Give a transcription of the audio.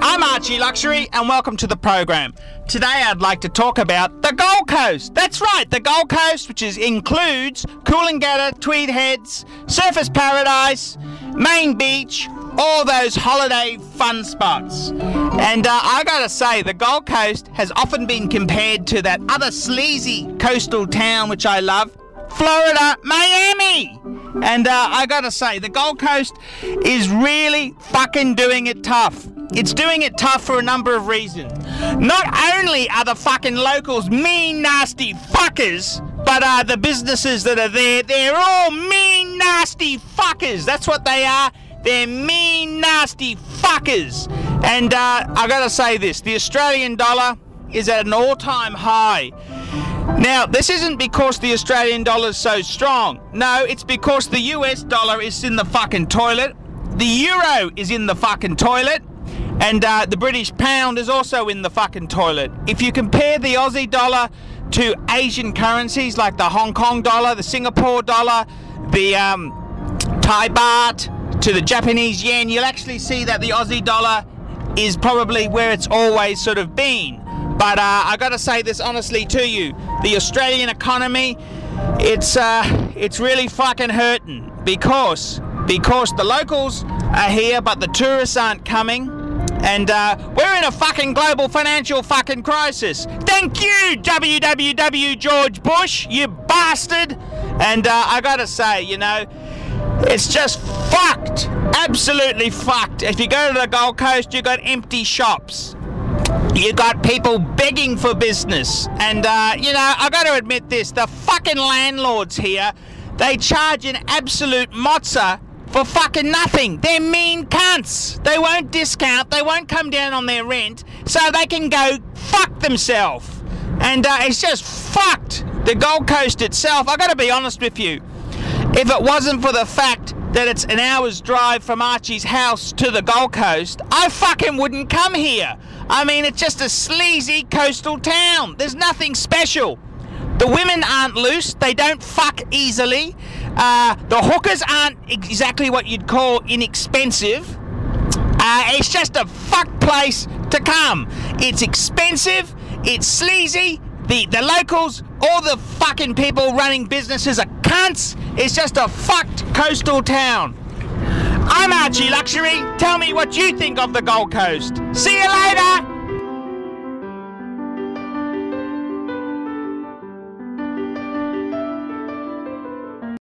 I'm Archie Luxury, and welcome to the program. Today, I'd like to talk about the Gold Coast. That's right, the Gold Coast, which is, includes Coolangatta, Tweed Heads, Surfers Paradise, Main Beach, all those holiday fun spots. And uh, I gotta say, the Gold Coast has often been compared to that other sleazy coastal town which I love, Florida, Miami. And uh, I gotta say, the Gold Coast is really fucking doing it tough. It's doing it tough for a number of reasons. Not only are the fucking locals mean, nasty fuckers, but uh, the businesses that are there, they're all mean, nasty fuckers. That's what they are. They're mean, nasty fuckers. And uh, I gotta say this the Australian dollar is at an all time high. Now, this isn't because the Australian dollar is so strong. No, it's because the US dollar is in the fucking toilet, the euro is in the fucking toilet, and uh, the British pound is also in the fucking toilet. If you compare the Aussie dollar to Asian currencies like the Hong Kong dollar, the Singapore dollar, the um, Thai baht, to the Japanese yen, you'll actually see that the Aussie dollar is probably where it's always sort of been. But uh, I got to say this honestly to you: the Australian economy, it's uh, it's really fucking hurting because because the locals are here, but the tourists aren't coming. And uh, we're in a fucking global financial fucking crisis. Thank you, WWW George Bush, you bastard. And uh, I gotta say, you know, it's just fucked. Absolutely fucked. If you go to the Gold Coast, you got empty shops. You got people begging for business. And, uh, you know, I got to admit this the fucking landlords here, they charge an absolute mozza for fucking nothing. They're mean cunts. They won't discount, they won't come down on their rent, so they can go fuck themselves. And uh, it's just fucked. The Gold Coast itself, I got to be honest with you, if it wasn't for the fact that it's an hour's drive from Archie's house to the Gold Coast, I fucking wouldn't come here. I mean, it's just a sleazy coastal town. There's nothing special. The women aren't loose, they don't fuck easily. Uh, the hookers aren't exactly what you'd call inexpensive. Uh, it's just a fuck place to come. It's expensive, it's sleazy, the, the locals, all the fucking people running businesses are cunts. It's just a fucked coastal town. I'm Archie Luxury. Tell me what you think of the Gold Coast. See you later.